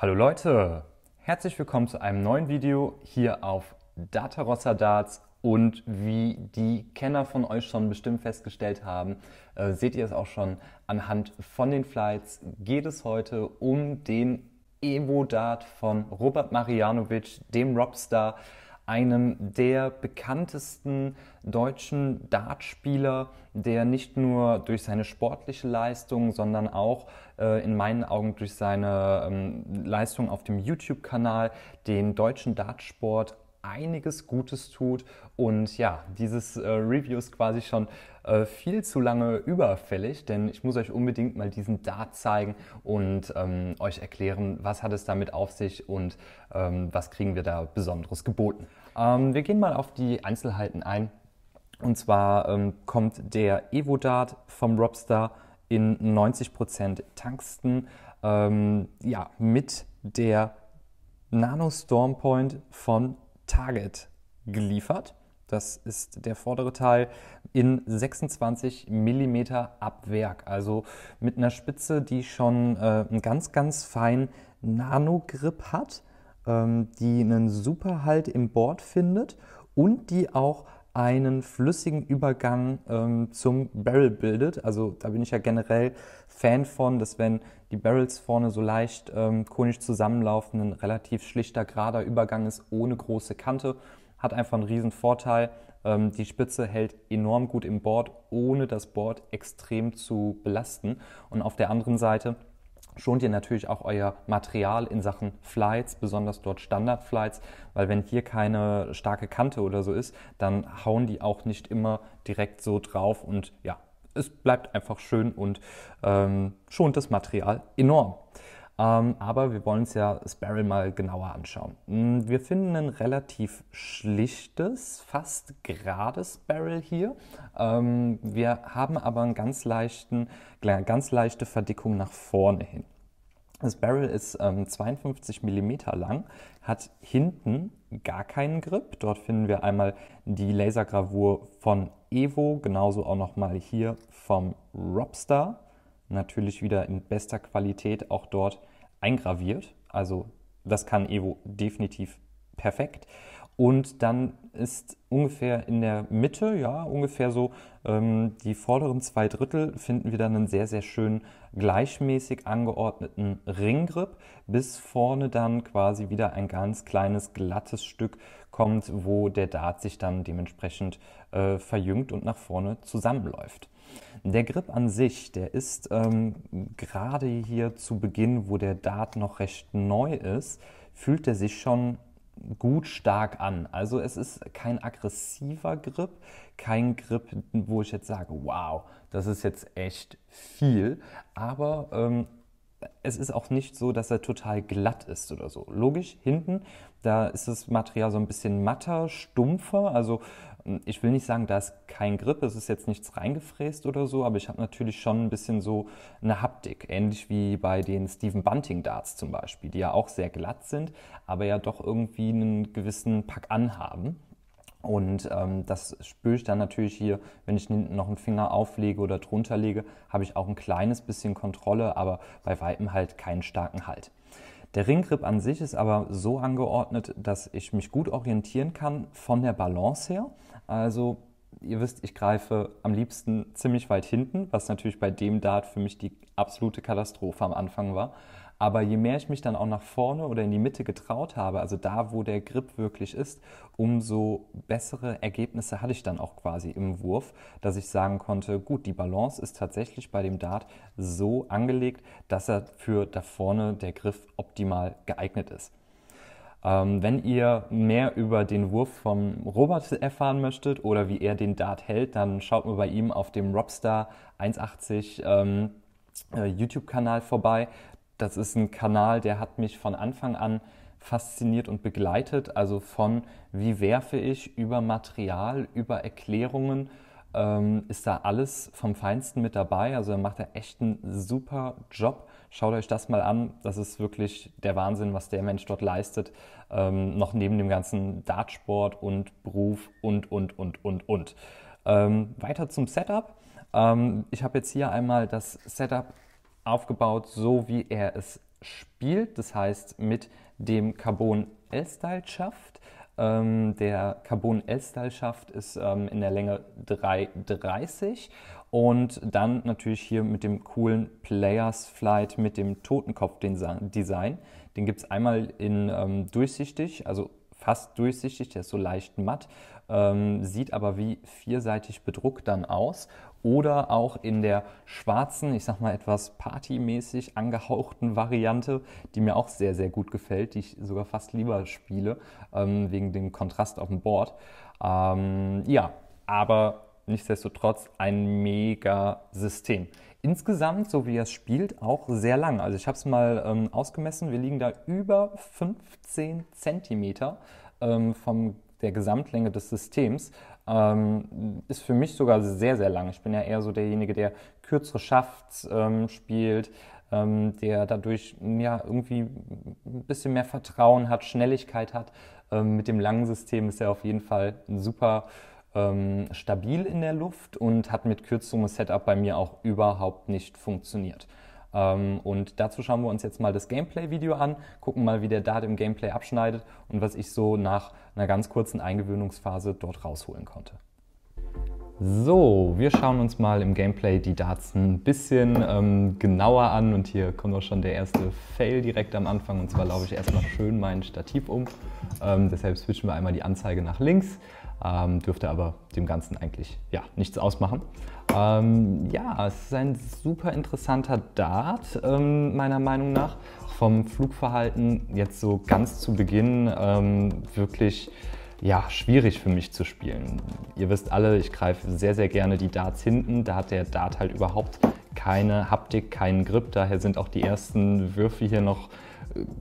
Hallo Leute, herzlich willkommen zu einem neuen Video hier auf Data Rossa Darts. Und wie die Kenner von euch schon bestimmt festgestellt haben, äh, seht ihr es auch schon anhand von den Flights, geht es heute um den Evo Dart von Robert Marianovic, dem Robstar, einem der bekanntesten deutschen Dartspieler, der nicht nur durch seine sportliche Leistung, sondern auch äh, in meinen Augen durch seine ähm, Leistung auf dem YouTube-Kanal den deutschen Dartsport einiges Gutes tut. Und ja, dieses äh, Review ist quasi schon äh, viel zu lange überfällig, denn ich muss euch unbedingt mal diesen Dart zeigen und ähm, euch erklären, was hat es damit auf sich und ähm, was kriegen wir da Besonderes geboten. Ähm, wir gehen mal auf die Einzelheiten ein. Und zwar ähm, kommt der Evo Dart vom Robstar in 90% Tungsten ähm, ja, mit der Nano Storm Point von Target geliefert. Das ist der vordere Teil in 26 mm Abwerk, also mit einer Spitze, die schon äh, einen ganz, ganz feinen Nano-Grip hat, die einen super Halt im Board findet und die auch einen flüssigen Übergang ähm, zum Barrel bildet. Also da bin ich ja generell Fan von, dass wenn die Barrels vorne so leicht ähm, konisch zusammenlaufen, ein relativ schlichter, gerader Übergang ist ohne große Kante hat einfach einen riesen Vorteil. Ähm, die Spitze hält enorm gut im Board, ohne das Board extrem zu belasten. Und auf der anderen Seite schont ihr natürlich auch euer Material in Sachen Flights, besonders dort Standard-Flights, weil wenn hier keine starke Kante oder so ist, dann hauen die auch nicht immer direkt so drauf und ja, es bleibt einfach schön und ähm, schont das Material enorm. Ähm, aber wir wollen uns ja Barrel mal genauer anschauen. Hm, wir finden ein relativ schlichtes, fast gerades Barrel hier. Ähm, wir haben aber einen ganz leichten, ganz leichte Verdickung nach vorne hin. Das Barrel ist ähm, 52 mm lang, hat hinten gar keinen Grip. Dort finden wir einmal die Lasergravur von Evo, genauso auch nochmal hier vom Robstar. Natürlich wieder in bester Qualität auch dort eingraviert. Also das kann Evo definitiv perfekt. Und dann ist ungefähr in der Mitte, ja, ungefähr so ähm, die vorderen zwei Drittel, finden wir dann einen sehr, sehr schönen gleichmäßig angeordneten Ringgrip, bis vorne dann quasi wieder ein ganz kleines glattes Stück kommt, wo der Dart sich dann dementsprechend äh, verjüngt und nach vorne zusammenläuft. Der Grip an sich, der ist ähm, gerade hier zu Beginn, wo der Dart noch recht neu ist, fühlt er sich schon gut stark an. Also es ist kein aggressiver Grip, kein Grip, wo ich jetzt sage, wow, das ist jetzt echt viel, aber ähm, es ist auch nicht so, dass er total glatt ist oder so. Logisch, hinten, da ist das Material so ein bisschen matter, stumpfer. Also ich will nicht sagen, da ist kein Grip, es ist jetzt nichts reingefräst oder so, aber ich habe natürlich schon ein bisschen so eine Haptik, ähnlich wie bei den Stephen Bunting Darts zum Beispiel, die ja auch sehr glatt sind, aber ja doch irgendwie einen gewissen Pack anhaben. Und ähm, das spüre ich dann natürlich hier, wenn ich noch einen Finger auflege oder drunter lege, habe ich auch ein kleines bisschen Kontrolle, aber bei weitem halt keinen starken Halt. Der Ringgrip an sich ist aber so angeordnet, dass ich mich gut orientieren kann von der Balance her. Also ihr wisst, ich greife am liebsten ziemlich weit hinten, was natürlich bei dem Dart für mich die absolute Katastrophe am Anfang war. Aber je mehr ich mich dann auch nach vorne oder in die Mitte getraut habe, also da, wo der Grip wirklich ist, umso bessere Ergebnisse hatte ich dann auch quasi im Wurf, dass ich sagen konnte, gut, die Balance ist tatsächlich bei dem Dart so angelegt, dass er für da vorne der Griff optimal geeignet ist. Ähm, wenn ihr mehr über den Wurf vom Robert erfahren möchtet oder wie er den Dart hält, dann schaut mal bei ihm auf dem Robstar 180 ähm, äh, YouTube-Kanal vorbei. Das ist ein Kanal, der hat mich von Anfang an fasziniert und begleitet. Also von wie werfe ich über Material, über Erklärungen, ähm, ist da alles vom Feinsten mit dabei. Also er macht da echt einen super Job. Schaut euch das mal an. Das ist wirklich der Wahnsinn, was der Mensch dort leistet. Ähm, noch neben dem ganzen Dartsport und Beruf und, und, und, und, und. Ähm, weiter zum Setup. Ähm, ich habe jetzt hier einmal das Setup aufgebaut, so wie er es spielt, das heißt mit dem Carbon L-Style Schaft. Ähm, der Carbon L-Style Schaft ist ähm, in der Länge 330 und dann natürlich hier mit dem coolen Players Flight mit dem Totenkopf-Design. Den gibt es einmal in ähm, durchsichtig, also fast durchsichtig, der ist so leicht matt, ähm, sieht aber wie vierseitig bedruckt dann aus. Oder auch in der schwarzen, ich sag mal etwas partymäßig angehauchten Variante, die mir auch sehr, sehr gut gefällt, die ich sogar fast lieber spiele, ähm, wegen dem Kontrast auf dem Board. Ähm, ja, aber nichtsdestotrotz ein mega System. Insgesamt, so wie er es spielt, auch sehr lang. Also ich habe es mal ähm, ausgemessen, wir liegen da über 15 Zentimeter ähm, von der Gesamtlänge des Systems. Ähm, ist für mich sogar sehr, sehr lang. Ich bin ja eher so derjenige, der kürzere Schafts ähm, spielt, ähm, der dadurch ja, irgendwie ein bisschen mehr Vertrauen hat, Schnelligkeit hat. Ähm, mit dem langen System ist er auf jeden Fall super ähm, stabil in der Luft und hat mit kürzerem Setup bei mir auch überhaupt nicht funktioniert. Ähm, und dazu schauen wir uns jetzt mal das Gameplay-Video an, gucken mal, wie der Dart im Gameplay abschneidet und was ich so nach einer ganz kurzen Eingewöhnungsphase dort rausholen konnte. So, wir schauen uns mal im Gameplay die Darts ein bisschen ähm, genauer an und hier kommt auch schon der erste Fail direkt am Anfang und zwar laufe ich erstmal schön mein Stativ um. Ähm, deshalb switchen wir einmal die Anzeige nach links, ähm, dürfte aber dem Ganzen eigentlich ja, nichts ausmachen. Ähm, ja, es ist ein super interessanter Dart, ähm, meiner Meinung nach. Vom Flugverhalten jetzt so ganz zu Beginn ähm, wirklich ja, schwierig für mich zu spielen. Ihr wisst alle, ich greife sehr, sehr gerne die Darts hinten. Da hat der Dart halt überhaupt keine Haptik, keinen Grip. Daher sind auch die ersten Würfe hier noch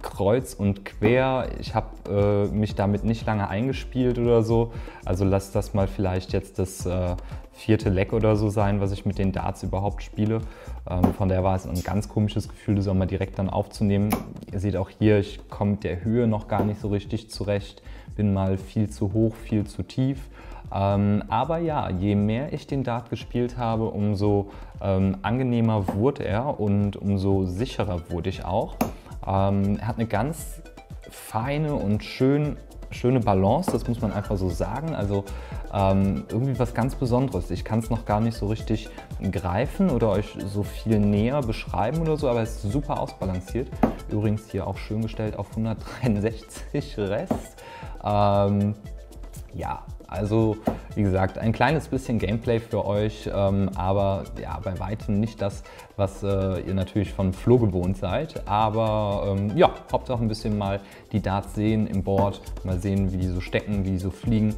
kreuz und quer. Ich habe äh, mich damit nicht lange eingespielt oder so. Also lasst das mal vielleicht jetzt das äh, vierte Leck oder so sein, was ich mit den Darts überhaupt spiele. Ähm, von daher war es ein ganz komisches Gefühl, das auch mal direkt dann aufzunehmen. Ihr seht auch hier, ich komme mit der Höhe noch gar nicht so richtig zurecht, bin mal viel zu hoch, viel zu tief. Ähm, aber ja, je mehr ich den Dart gespielt habe, umso ähm, angenehmer wurde er und umso sicherer wurde ich auch. Ähm, er hat eine ganz feine und schön schöne Balance, das muss man einfach so sagen. Also ähm, irgendwie was ganz Besonderes. Ich kann es noch gar nicht so richtig greifen oder euch so viel näher beschreiben oder so, aber es ist super ausbalanciert. Übrigens hier auch schön gestellt auf 163 Rest. Ähm, ja, also wie gesagt, ein kleines bisschen Gameplay für euch, ähm, aber ja, bei weitem nicht das, was äh, ihr natürlich von Flo gewohnt seid. Aber ähm, ja, Hauptsache ein bisschen mal die Darts sehen im Board, mal sehen, wie die so stecken, wie die so fliegen.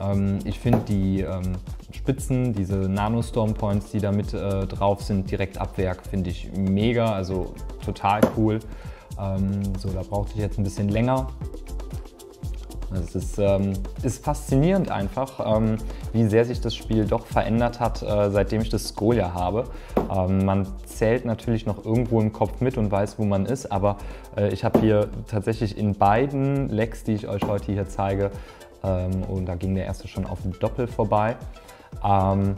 Ähm, ich finde die ähm, Spitzen, diese Nano-Storm Points, die da mit äh, drauf sind, direkt ab Werk, finde ich mega, also total cool. Ähm, so, da brauchte ich jetzt ein bisschen länger. Es ist, ähm, ist, faszinierend einfach, ähm, wie sehr sich das Spiel doch verändert hat, äh, seitdem ich das Skolia habe. Ähm, man zählt natürlich noch irgendwo im Kopf mit und weiß, wo man ist, aber äh, ich habe hier tatsächlich in beiden Lecks, die ich euch heute hier zeige, ähm, und da ging der erste schon auf Doppel vorbei. Ähm,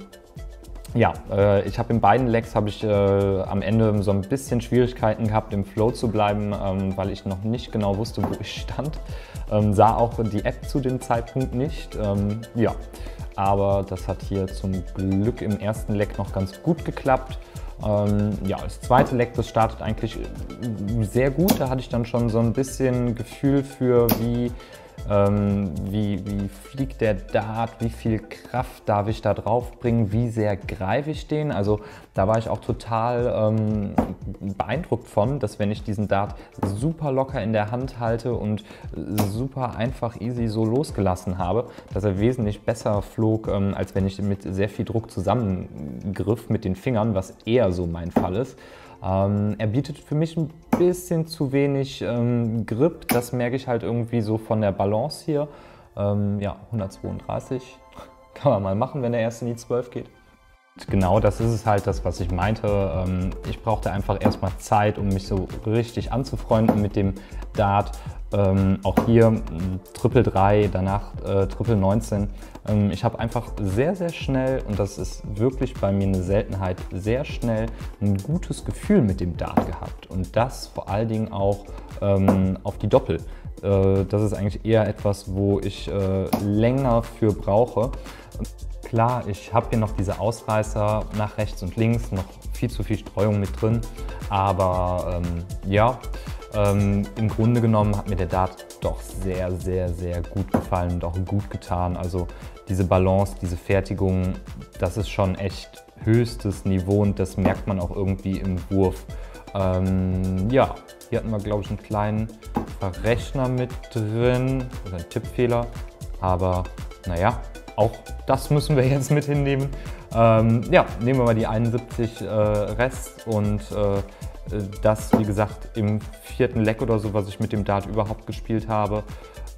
ja, äh, ich habe in beiden Legs habe ich äh, am Ende so ein bisschen Schwierigkeiten gehabt, im Flow zu bleiben, ähm, weil ich noch nicht genau wusste, wo ich stand. Ähm, sah auch die App zu dem Zeitpunkt nicht. Ähm, ja, aber das hat hier zum Glück im ersten Leck noch ganz gut geklappt. Ähm, ja, das zweite Leck, das startet eigentlich äh, sehr gut. Da hatte ich dann schon so ein bisschen Gefühl für, wie ähm, wie, wie fliegt der Dart, wie viel Kraft darf ich da drauf bringen, wie sehr greife ich den. Also da war ich auch total ähm, beeindruckt von, dass wenn ich diesen Dart super locker in der Hand halte und super einfach easy so losgelassen habe, dass er wesentlich besser flog, ähm, als wenn ich mit sehr viel Druck zusammengriff mit den Fingern, was eher so mein Fall ist. Ähm, er bietet für mich ein bisschen zu wenig ähm, Grip. Das merke ich halt irgendwie so von der Balance hier. Ähm, ja, 132 kann man mal machen, wenn der erste in die 12 geht. Genau das ist es halt, das, was ich meinte. Ähm, ich brauchte einfach erstmal Zeit, um mich so richtig anzufreunden mit dem Dart. Ähm, auch hier Triple 3, danach äh, Triple 19. Ähm, ich habe einfach sehr, sehr schnell, und das ist wirklich bei mir eine Seltenheit, sehr schnell ein gutes Gefühl mit dem Dart gehabt. Und das vor allen Dingen auch ähm, auf die Doppel. Äh, das ist eigentlich eher etwas, wo ich äh, länger für brauche. Klar, ich habe hier noch diese Ausreißer nach rechts und links, noch viel zu viel Streuung mit drin, aber ähm, ja, ähm, Im Grunde genommen hat mir der Dart doch sehr, sehr, sehr gut gefallen und auch gut getan. Also diese Balance, diese Fertigung, das ist schon echt höchstes Niveau und das merkt man auch irgendwie im Wurf. Ähm, ja, hier hatten wir, glaube ich, einen kleinen Verrechner mit drin oder einen Tippfehler. Aber naja, auch das müssen wir jetzt mit hinnehmen. Ähm, ja, nehmen wir mal die 71 äh, Rest und äh, das, wie gesagt, im vierten Leck oder so, was ich mit dem Dart überhaupt gespielt habe,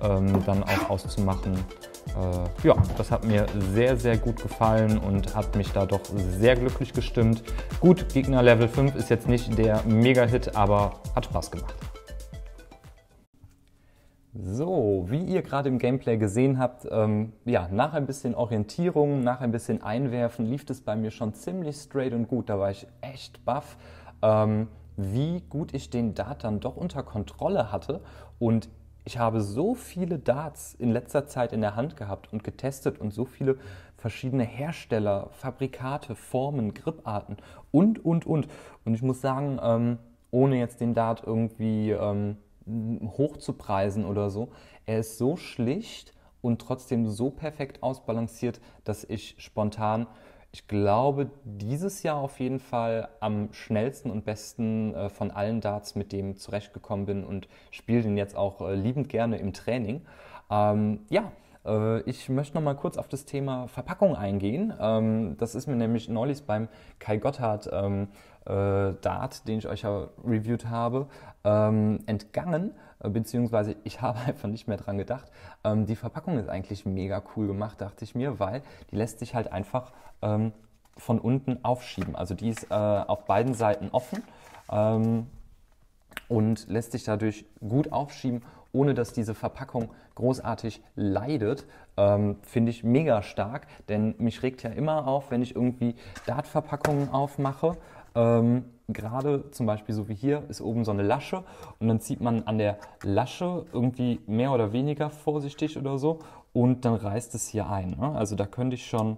ähm, dann auch auszumachen. Äh, ja, das hat mir sehr, sehr gut gefallen und hat mich da doch sehr glücklich gestimmt. Gut, Gegner Level 5 ist jetzt nicht der Mega-Hit, aber hat Spaß gemacht. So, wie ihr gerade im Gameplay gesehen habt, ähm, ja, nach ein bisschen Orientierung, nach ein bisschen Einwerfen lief es bei mir schon ziemlich straight und gut. Da war ich echt baff. Ähm, wie gut ich den Dart dann doch unter Kontrolle hatte. Und ich habe so viele Darts in letzter Zeit in der Hand gehabt und getestet und so viele verschiedene Hersteller, Fabrikate, Formen, Griparten und, und, und. Und ich muss sagen, ähm, ohne jetzt den Dart irgendwie ähm, hochzupreisen oder so, er ist so schlicht und trotzdem so perfekt ausbalanciert, dass ich spontan ich glaube, dieses Jahr auf jeden Fall am schnellsten und besten äh, von allen Darts mit dem zurechtgekommen bin und spiele den jetzt auch äh, liebend gerne im Training. Ähm, ja, ich möchte noch mal kurz auf das Thema Verpackung eingehen. Ähm, das ist mir nämlich neulich beim Kai Gotthard ähm, äh, Dart, den ich euch ja reviewed habe, ähm, entgangen. Äh, beziehungsweise ich habe einfach nicht mehr dran gedacht. Die Verpackung ist eigentlich mega cool gemacht, dachte ich mir, weil die lässt sich halt einfach von unten aufschieben. Also die ist äh, auf beiden Seiten offen und lässt sich dadurch gut aufschieben, ohne dass diese Verpackung großartig leidet. Ähm, Finde ich mega stark, denn mich regt ja immer auf, wenn ich irgendwie Dartverpackungen aufmache. Ähm, gerade zum Beispiel so wie hier ist oben so eine Lasche und dann zieht man an der Lasche irgendwie mehr oder weniger vorsichtig oder so und dann reißt es hier ein. Ne? Also da könnte ich schon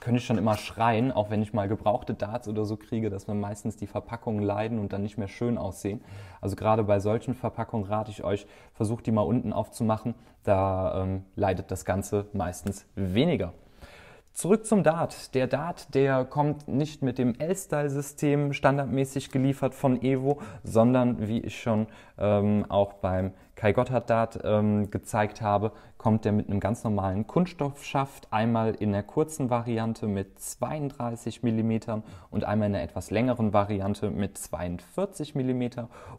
könnte ich schon immer schreien, auch wenn ich mal gebrauchte Darts oder so kriege, dass man meistens die Verpackungen leiden und dann nicht mehr schön aussehen. Also gerade bei solchen Verpackungen rate ich euch, versucht die mal unten aufzumachen, da ähm, leidet das Ganze meistens weniger. Zurück zum Dart. Der Dart, der kommt nicht mit dem L-Style-System standardmäßig geliefert von Evo, sondern wie ich schon ähm, auch beim Kai Gotthard Dart ähm, gezeigt habe, kommt der mit einem ganz normalen Kunststoffschaft, einmal in der kurzen Variante mit 32 mm und einmal in der etwas längeren Variante mit 42 mm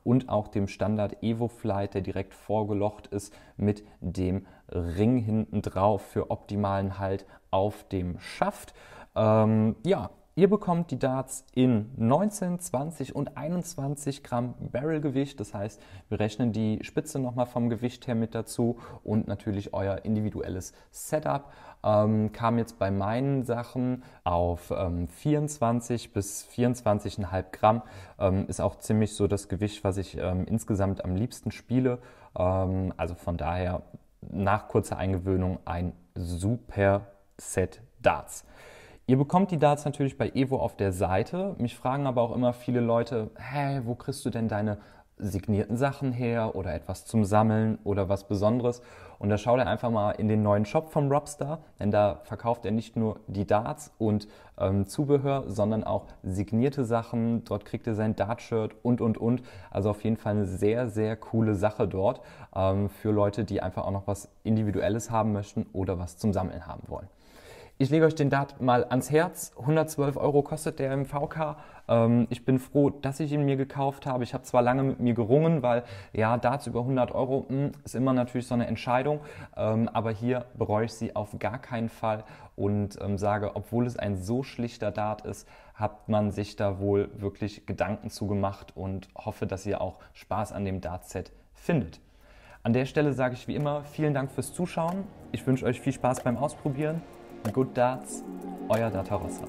und auch dem Standard Evo Flight, der direkt vorgelocht ist mit dem Ring hinten drauf für optimalen Halt auf dem Schaft. Ähm, ja, Ihr bekommt die Darts in 19, 20 und 21 Gramm Barrelgewicht. Das heißt, wir rechnen die Spitze nochmal vom Gewicht her mit dazu und natürlich euer individuelles Setup. Ähm, kam jetzt bei meinen Sachen auf ähm, 24 bis 24,5 Gramm. Ähm, ist auch ziemlich so das Gewicht, was ich ähm, insgesamt am liebsten spiele. Ähm, also von daher nach kurzer Eingewöhnung ein super Set Darts. Ihr bekommt die Darts natürlich bei Evo auf der Seite. Mich fragen aber auch immer viele Leute, hä, wo kriegst du denn deine signierten Sachen her oder etwas zum Sammeln oder was Besonderes. Und da schaut er einfach mal in den neuen Shop vom Robstar, denn da verkauft er nicht nur die Darts und ähm, Zubehör, sondern auch signierte Sachen. Dort kriegt er sein Dart-Shirt und, und, und. Also auf jeden Fall eine sehr, sehr coole Sache dort ähm, für Leute, die einfach auch noch was Individuelles haben möchten oder was zum Sammeln haben wollen. Ich lege euch den Dart mal ans Herz. 112 Euro kostet der im VK. Ähm, ich bin froh, dass ich ihn mir gekauft habe. Ich habe zwar lange mit mir gerungen, weil ja, Darts über 100 Euro mh, hm, ist immer natürlich so eine Entscheidung. Ähm, aber hier bereue ich sie auf gar keinen Fall und ähm, sage, obwohl es ein so schlichter Dart ist, hat man sich da wohl wirklich Gedanken zugemacht und hoffe, dass ihr auch Spaß an dem Dartset findet. An der Stelle sage ich wie immer vielen Dank fürs Zuschauen. Ich wünsche euch viel Spaß beim Ausprobieren Good Darts, euer Data Rossa.